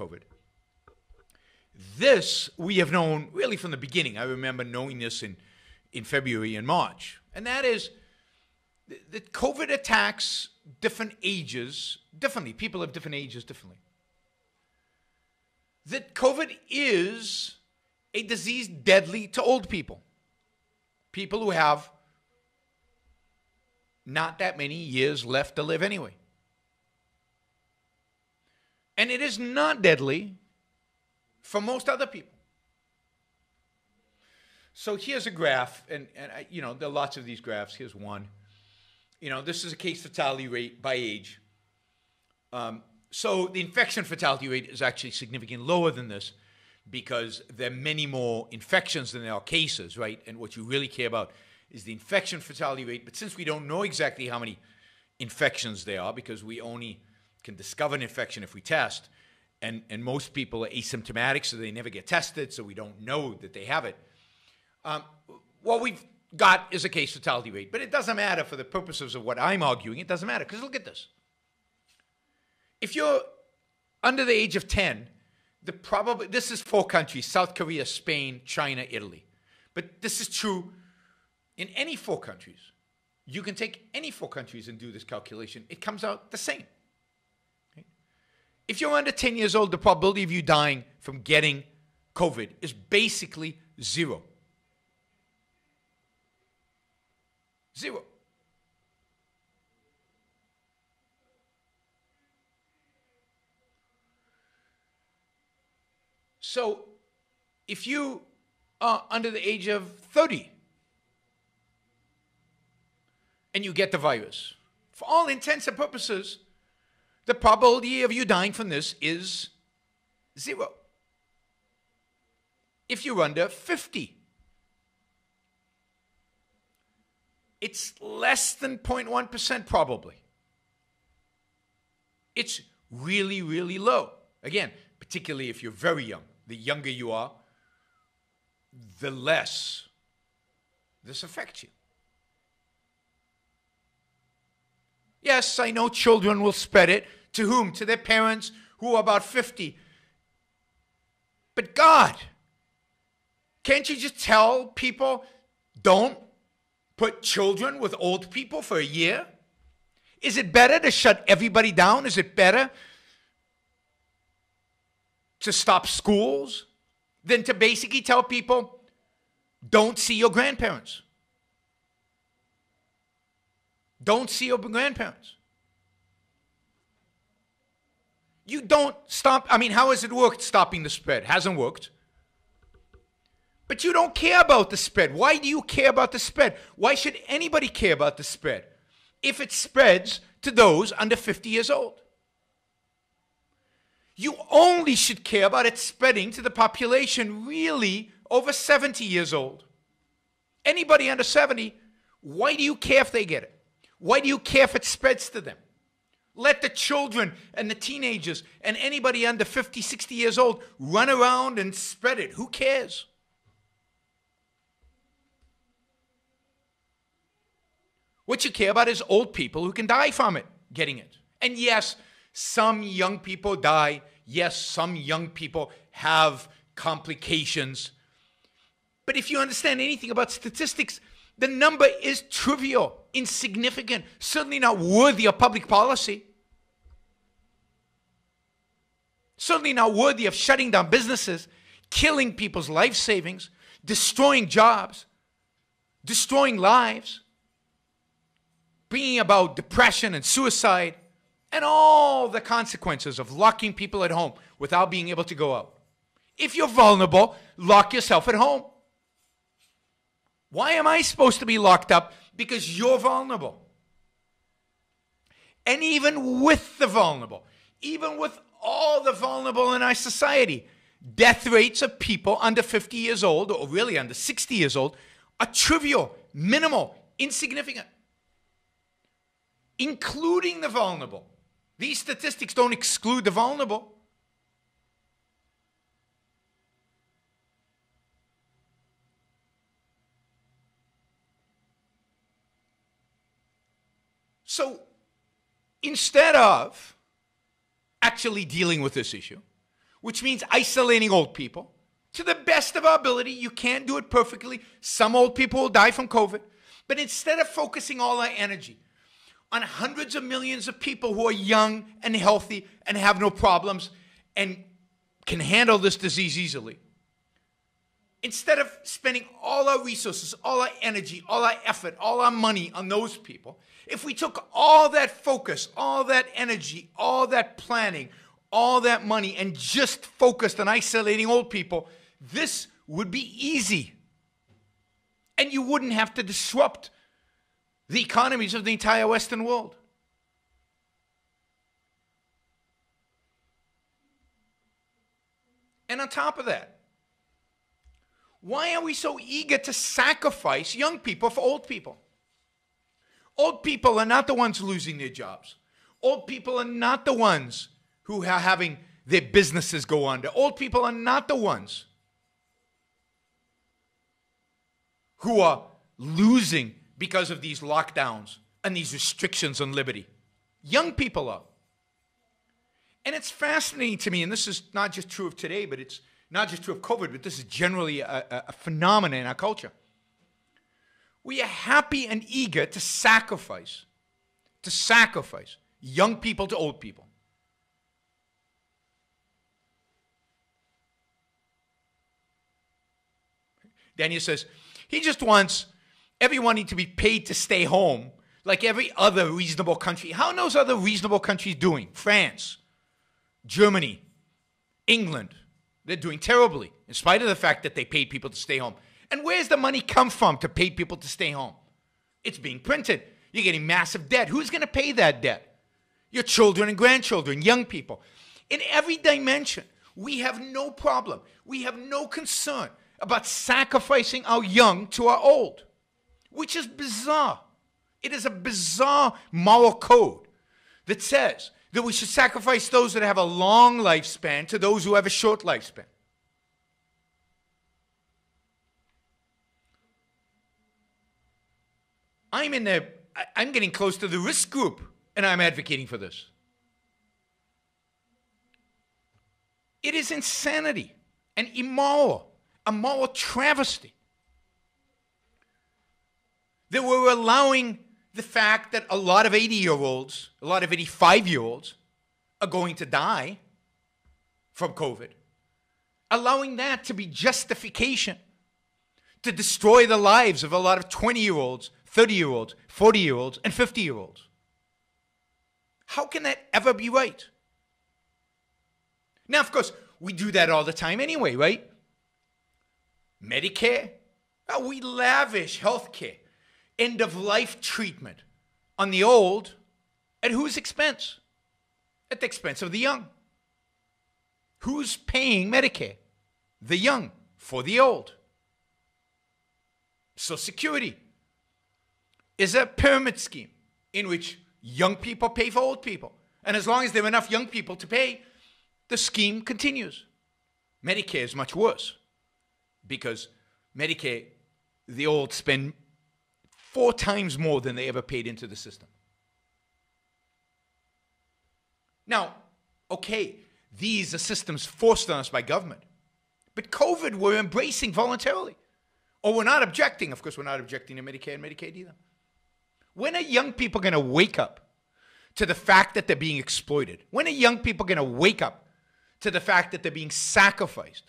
COVID. This we have known really from the beginning. I remember knowing this in, in February and March. And that is that COVID attacks different ages differently. People of different ages differently. That COVID is a disease deadly to old people, people who have not that many years left to live anyway. And it is not deadly for most other people. So here's a graph, and, and I, you know, there are lots of these graphs. Here's one. You know, this is a case fatality rate by age. Um, so the infection fatality rate is actually significantly lower than this because there are many more infections than there are cases, right? And what you really care about is the infection fatality rate. But since we don't know exactly how many infections there are, because we only can discover an infection if we test, and, and most people are asymptomatic, so they never get tested, so we don't know that they have it. Um, what we've got is a case fatality rate, but it doesn't matter for the purposes of what I'm arguing. It doesn't matter because look at this. If you're under the age of 10, the probably this is four countries: South Korea, Spain, China, Italy. But this is true in any four countries. You can take any four countries and do this calculation. It comes out the same. If you're under 10 years old, the probability of you dying from getting COVID is basically zero. Zero. So if you are under the age of 30 and you get the virus, for all intents and purposes, the probability of you dying from this is zero. If you're under 50, it's less than 0.1% probably. It's really, really low. Again, particularly if you're very young the younger you are, the less this affects you. Yes, I know children will spread it. To whom? To their parents who are about 50. But God, can't you just tell people don't put children with old people for a year? Is it better to shut everybody down? Is it better to stop schools than to basically tell people don't see your grandparents. Don't see your grandparents. You don't stop. I mean, how has it worked stopping the spread? Hasn't worked. But you don't care about the spread. Why do you care about the spread? Why should anybody care about the spread if it spreads to those under 50 years old? You only should care about it spreading to the population really over 70 years old. Anybody under 70, why do you care if they get it? Why do you care if it spreads to them? Let the children and the teenagers and anybody under 50, 60 years old run around and spread it. Who cares? What you care about is old people who can die from it getting it. And yes, some young people die. Yes, some young people have complications. But if you understand anything about statistics, the number is trivial, insignificant, certainly not worthy of public policy. Certainly not worthy of shutting down businesses, killing people's life savings, destroying jobs, destroying lives, bringing about depression and suicide, and all the consequences of locking people at home without being able to go out. If you're vulnerable, lock yourself at home. Why am I supposed to be locked up? Because you're vulnerable. And even with the vulnerable, even with all the vulnerable in our society, death rates of people under 50 years old, or really under 60 years old, are trivial, minimal, insignificant, including the vulnerable. These statistics don't exclude the vulnerable. So instead of actually dealing with this issue, which means isolating old people to the best of our ability. You can't do it perfectly. Some old people will die from COVID. But instead of focusing all our energy on hundreds of millions of people who are young and healthy and have no problems and can handle this disease easily, instead of spending all our resources, all our energy, all our effort, all our money on those people, if we took all that focus, all that energy, all that planning, all that money, and just focused on isolating old people, this would be easy. And you wouldn't have to disrupt the economies of the entire Western world. And on top of that, why are we so eager to sacrifice young people for old people? Old people are not the ones losing their jobs. Old people are not the ones who are having their businesses go under. Old people are not the ones who are losing because of these lockdowns and these restrictions on liberty. Young people are. And it's fascinating to me, and this is not just true of today, but it's not just true of COVID, but this is generally a, a, phenomenon in our culture. We are happy and eager to sacrifice, to sacrifice young people to old people. Daniel says, he just wants everyone to be paid to stay home like every other reasonable country. How are those other reasonable countries doing? France, Germany, England, they're doing terribly, in spite of the fact that they paid people to stay home. And where's the money come from to pay people to stay home? It's being printed. You're getting massive debt. Who's going to pay that debt? Your children and grandchildren, young people. In every dimension, we have no problem. We have no concern about sacrificing our young to our old, which is bizarre. It is a bizarre moral code that says that we should sacrifice those that have a long lifespan to those who have a short lifespan. I'm in the I'm getting close to the risk group and I'm advocating for this. It is insanity and immoral, a moral travesty that we're allowing the fact that a lot of 80 year olds, a lot of 85 year olds are going to die from COVID, allowing that to be justification to destroy the lives of a lot of 20 year olds, 30 year olds, 40 year olds, and 50 year olds. How can that ever be right? Now, of course, we do that all the time anyway, right? Medicare, oh, we lavish health care end of life treatment on the old at whose expense? At the expense of the young. Who's paying Medicare? The young for the old. Social Security is a pyramid scheme in which young people pay for old people. And as long as there are enough young people to pay, the scheme continues. Medicare is much worse because Medicare, the old spend four times more than they ever paid into the system. Now, okay, these are systems forced on us by government. But COVID, we're embracing voluntarily. Or we're not objecting. Of course, we're not objecting to Medicare and Medicaid either. When are young people going to wake up to the fact that they're being exploited? When are young people going to wake up to the fact that they're being sacrificed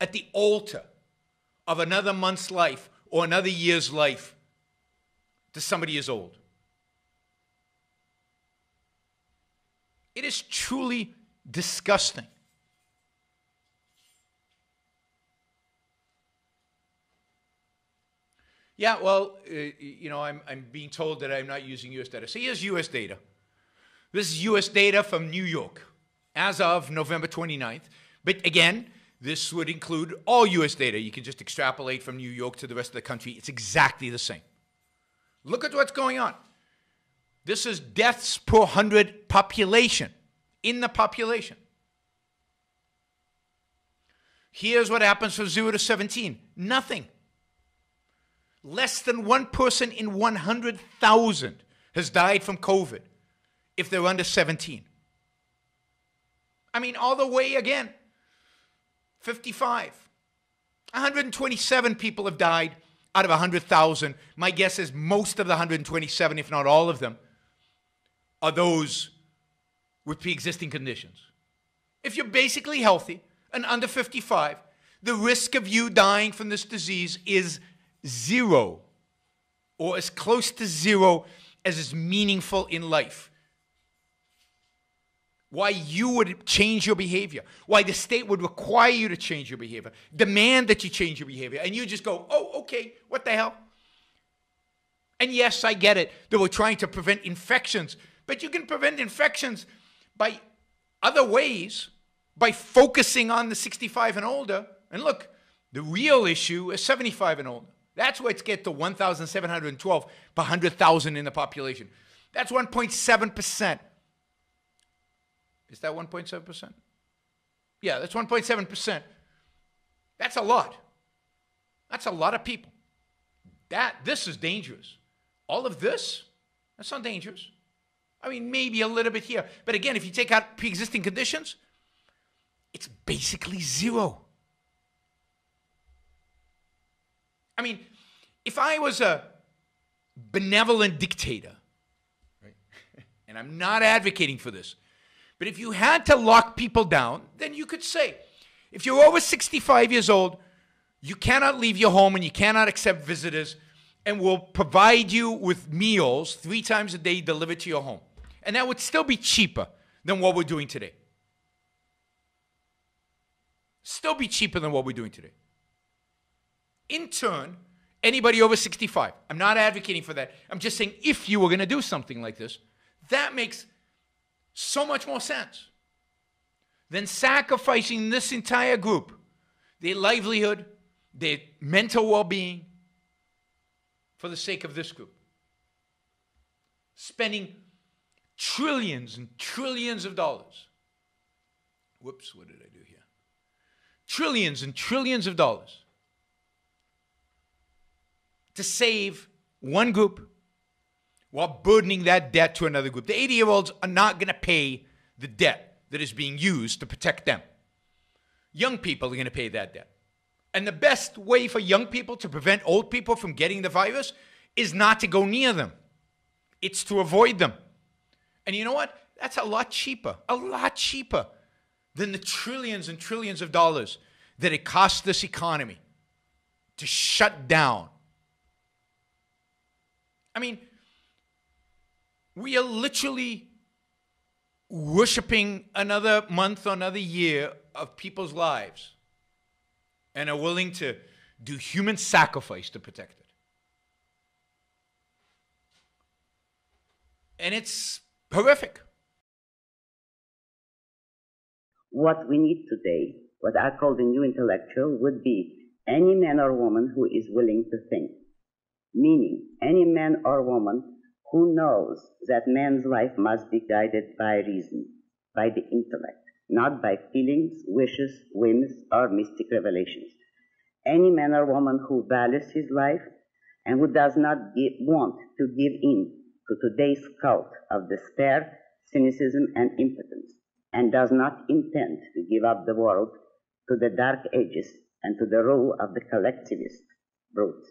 at the altar of another month's life or another year's life to somebody as old. It is truly disgusting. Yeah, well, uh, you know, I'm, I'm being told that I'm not using US data. So here's US data. This is US data from New York as of November 29th. But again, this would include all US data. You can just extrapolate from New York to the rest of the country. It's exactly the same. Look at what's going on. This is deaths per 100 population, in the population. Here's what happens from 0 to 17 nothing. Less than one person in 100,000 has died from COVID if they're under 17. I mean, all the way again 55. 127 people have died out of 100,000. My guess is most of the 127, if not all of them, are those with pre existing conditions. If you're basically healthy and under 55, the risk of you dying from this disease is zero or as close to zero as is meaningful in life. Why you would change your behavior, why the state would require you to change your behavior, demand that you change your behavior, and you just go, oh, okay, what the hell? And yes, I get it that we're trying to prevent infections, but you can prevent infections by other ways, by focusing on the 65 and older. And look, the real issue is 75 and older. That's where it's get to 1,712 per 100,000 in the population. That's 1.7%. Is that 1.7%? Yeah, that's 1.7%. That's a lot. That's a lot of people. That this is dangerous. All of this, that's not dangerous. I mean, maybe a little bit here. But again, if you take out pre-existing conditions, it's basically zero. I mean, if I was a benevolent dictator, right, and I'm not advocating for this, but if you had to lock people down, then you could say, if you're over 65 years old, you cannot leave your home and you cannot accept visitors, and we'll provide you with meals three times a day delivered to your home. And that would still be cheaper than what we're doing today. Still be cheaper than what we're doing today. In turn, anybody over 65, I'm not advocating for that. I'm just saying if you were going to do something like this, that makes so much more sense than sacrificing this entire group, their livelihood, their mental well being, for the sake of this group. Spending trillions and trillions of dollars. Whoops, what did I do here? Trillions and trillions of dollars to save one group while burdening that debt to another group. The 80 year olds are not going to pay the debt that is being used to protect them. Young people are going to pay that debt. And the best way for young people to prevent old people from getting the virus is not to go near them, it's to avoid them. And you know what? That's a lot cheaper, a lot cheaper than the trillions and trillions of dollars that it costs this economy to shut down I mean, we are literally worshiping another month or another year of people's lives and are willing to do human sacrifice to protect it. And it's horrific. What we need today, what I call the new intellectual, would be any man or woman who is willing to think meaning any man or woman who knows that man's life must be guided by reason, by the intellect, not by feelings, wishes, whims, or mystic revelations. Any man or woman who values his life and who does not give, want to give in to today's cult of despair, cynicism, and impotence, and does not intend to give up the world to the dark ages and to the rule of the collectivist brutes.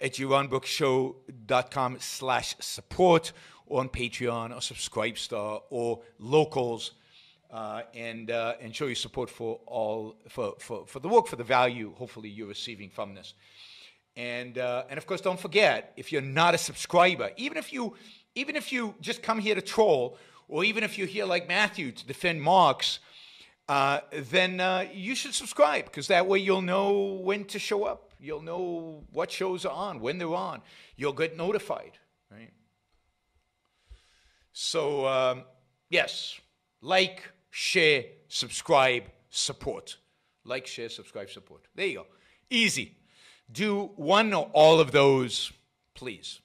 at yaronbrookshow.com slash support or on Patreon or Subscribestar or Locals. uh, and uh, and show your support for all for, for, for the work, for the value. Hopefully, you're receiving from this. And uh, and of course, don't forget if you're not a subscriber, even if you even if you just come here to troll, or even if you're here like Matthew to defend Marx, uh, then uh, you should subscribe because that way you'll know when to show You'll know what shows are on, when they're on. You'll get notified, right? So um, yes, like, share, subscribe, support. Like, share, subscribe, support. There you go. Easy. Do one or all of those, please.